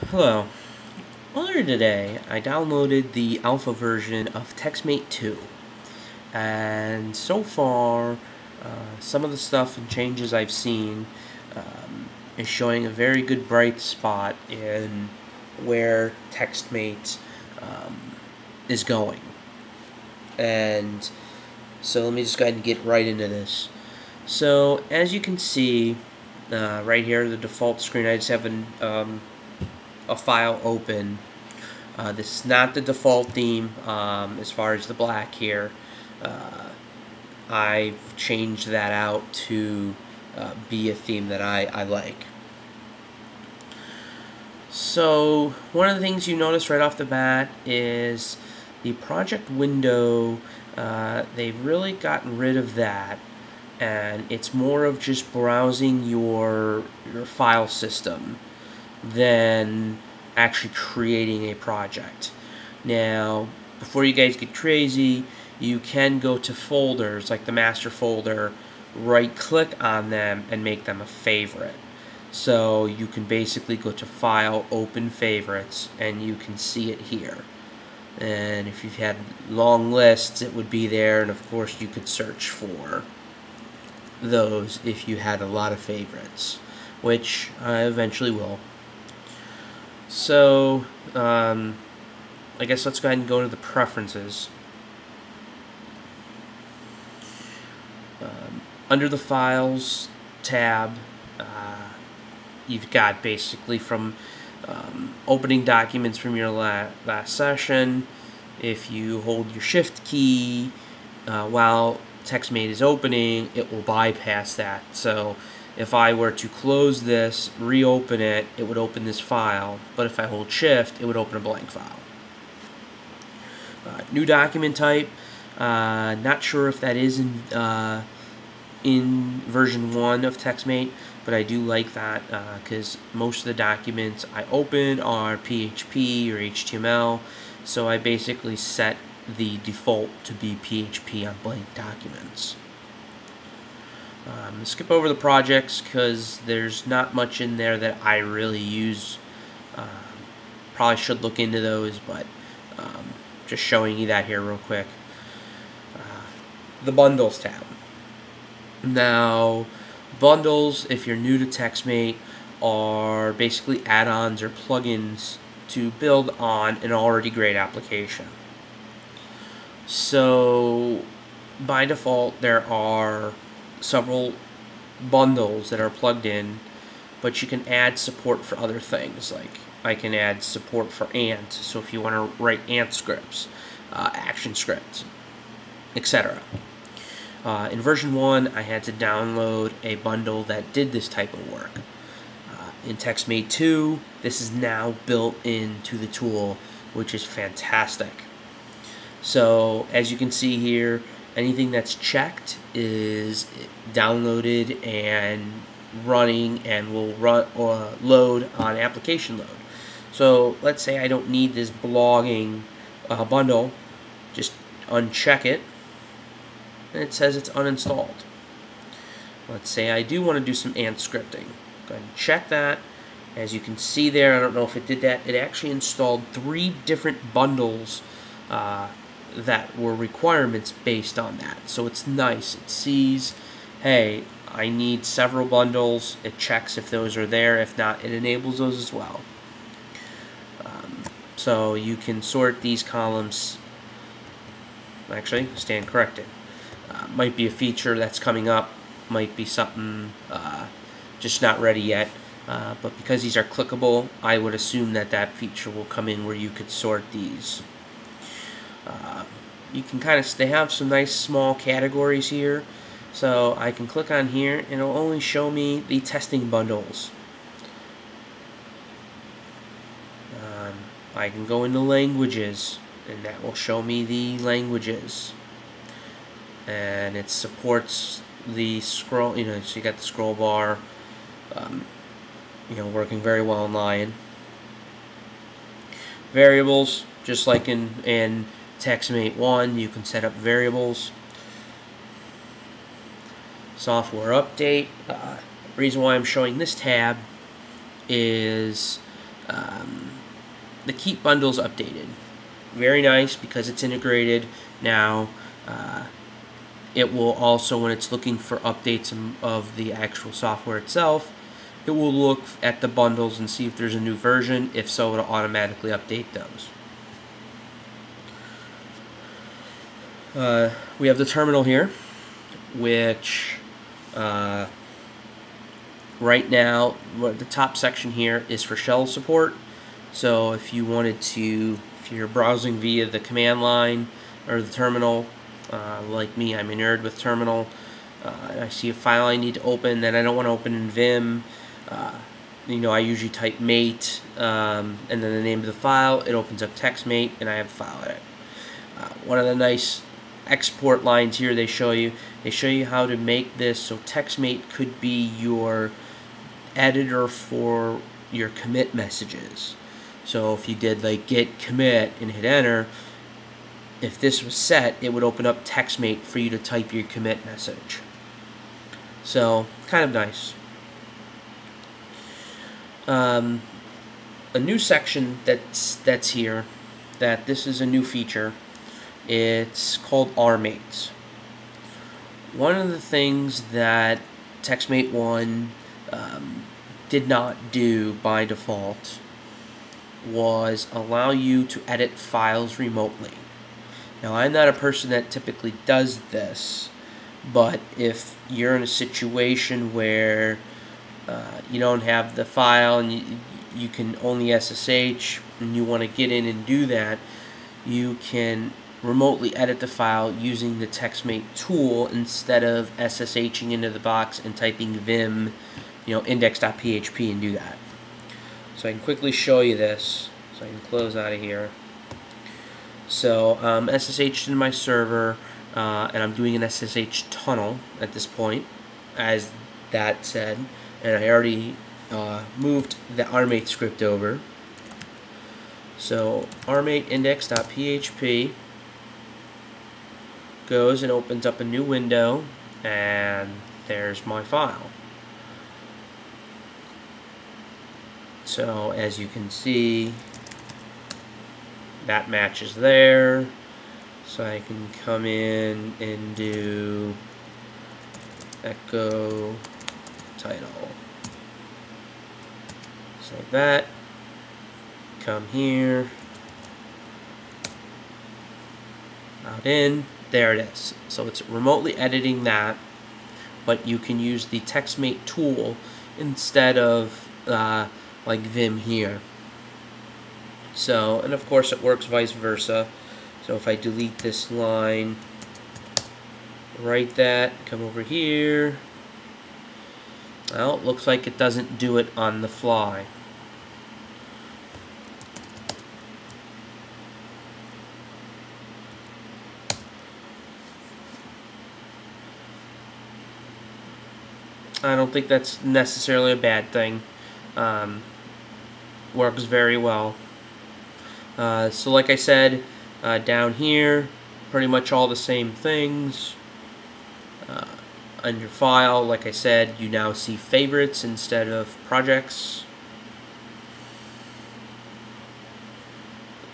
Hello. Earlier today, I downloaded the alpha version of TextMate 2. And so far, uh, some of the stuff and changes I've seen um, is showing a very good bright spot in where TextMate um, is going. And so let me just go ahead and get right into this. So as you can see, uh, right here, the default screen, I just have an, um, a file open. Uh, this is not the default theme um, as far as the black here. Uh, I've changed that out to uh, be a theme that I, I like. So one of the things you notice right off the bat is the project window, uh, they've really gotten rid of that and it's more of just browsing your your file system than actually creating a project. Now, before you guys get crazy, you can go to folders like the master folder, right click on them and make them a favorite. So you can basically go to file, open favorites, and you can see it here. And if you've had long lists, it would be there, and of course you could search for those if you had a lot of favorites, which I eventually will. So, um, I guess let's go ahead and go to the preferences. Um, under the files tab, uh, you've got basically from um, opening documents from your la last session. If you hold your shift key uh, while TextMate is opening, it will bypass that. So if I were to close this, reopen it, it would open this file. But if I hold shift, it would open a blank file. Uh, new document type. Uh, not sure if that is in uh, in version 1 of TextMate, but I do like that because uh, most of the documents I open are PHP or HTML, so I basically set the default to be PHP on blank documents. Um, skip over the projects because there's not much in there that I really use. Um, probably should look into those, but um, just showing you that here real quick. Uh, the Bundles tab. Now, bundles, if you're new to TextMate, are basically add-ons or plugins to build on an already great application. So by default, there are several bundles that are plugged in, but you can add support for other things. Like I can add support for Ant, so if you want to write Ant scripts, uh, action scripts, etc. Uh, in version 1, I had to download a bundle that did this type of work. Uh, in TextMate 2, this is now built into the tool, which is fantastic. So as you can see here, anything that's checked is downloaded and running and will run or load on application load. So let's say I don't need this blogging uh, bundle, just uncheck it, and it says it's uninstalled. Let's say I do want to do some ant scripting. Go ahead and check that. As you can see there, I don't know if it did that, it actually installed three different bundles uh, that were requirements based on that. So it's nice. It sees, hey, I need several bundles. It checks if those are there. If not, it enables those as well. Um, so you can sort these columns. Actually, stand corrected. Uh, might be a feature that's coming up. Might be something uh, just not ready yet. Uh, but because these are clickable, I would assume that that feature will come in where you could sort these uh, you can kind of, they have some nice small categories here. So I can click on here and it'll only show me the testing bundles. Um, I can go into languages and that will show me the languages. And it supports the scroll, you know, so you got the scroll bar, um, you know, working very well in Lion. Variables, just like in, in TextMate 1, you can set up variables. Software update. Uh, reason why I'm showing this tab is um, the keep bundles updated. Very nice because it's integrated now. Uh, it will also, when it's looking for updates of the actual software itself, it will look at the bundles and see if there's a new version. If so, it'll automatically update those. Uh, we have the terminal here, which uh, right now, the top section here is for shell support. So if you wanted to, if you're browsing via the command line or the terminal, uh, like me, I'm a nerd with terminal. Uh, I see a file I need to open that I don't want to open in Vim. Uh, you know, I usually type mate um, and then the name of the file. It opens up TextMate and I have the file edit. Uh, one of the nice export lines here they show you, they show you how to make this so TextMate could be your editor for your commit messages. So if you did like git commit and hit enter, if this was set, it would open up TextMate for you to type your commit message. So, kind of nice. Um, a new section that's that's here, that this is a new feature. It's called RMates. One of the things that TextMate 1 um, did not do by default was allow you to edit files remotely. Now, I'm not a person that typically does this, but if you're in a situation where uh, you don't have the file and you, you can only SSH and you want to get in and do that, you can remotely edit the file using the TextMate tool instead of SSHing into the box and typing vim, you know, index.php and do that. So I can quickly show you this. So I can close out of here. So um, SSH in my server, uh, and I'm doing an SSH tunnel at this point, as that said, and I already uh, moved the rmate script over. So rmate index.php goes and opens up a new window, and there's my file. So as you can see, that matches there. So I can come in and do echo title. So that, come here, out in, there it is. So it's remotely editing that, but you can use the TextMate tool instead of uh, like Vim here. So, and of course it works vice versa. So if I delete this line, write that, come over here. Well, it looks like it doesn't do it on the fly. I don't think that's necessarily a bad thing. Um, works very well. Uh, so like I said, uh, down here, pretty much all the same things. Uh, on your file, like I said, you now see favorites instead of projects.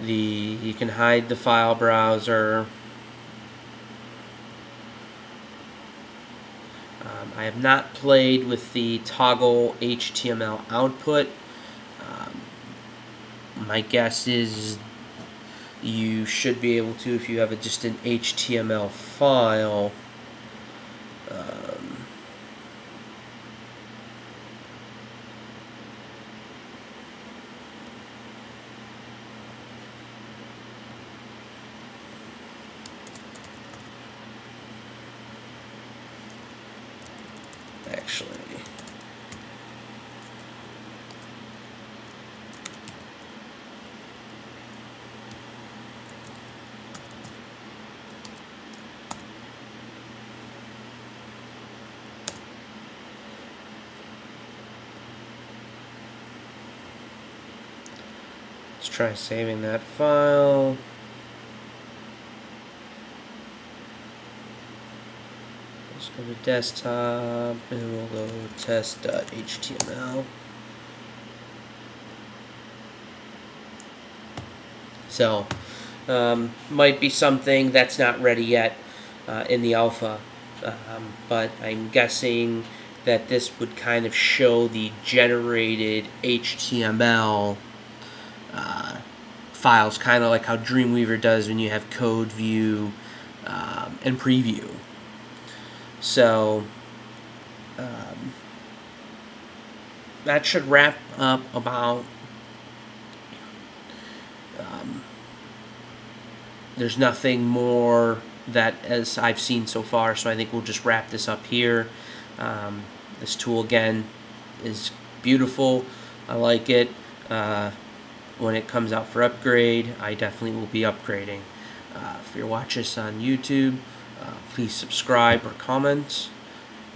The You can hide the file browser. Um, I have not played with the toggle HTML output. My guess is you should be able to if you have a, just an HTML file um, actually Let's try saving that file. Let's go to desktop and we'll go test.html. So, um, might be something that's not ready yet uh, in the alpha, um, but I'm guessing that this would kind of show the generated HTML uh, files, kind of like how Dreamweaver does when you have code view um, and preview. So um, that should wrap up about. Um, there's nothing more that as I've seen so far, so I think we'll just wrap this up here. Um, this tool again is beautiful. I like it. Uh, when it comes out for upgrade, I definitely will be upgrading. Uh, if you're watching this on YouTube, uh, please subscribe or comment.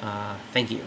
Uh, thank you.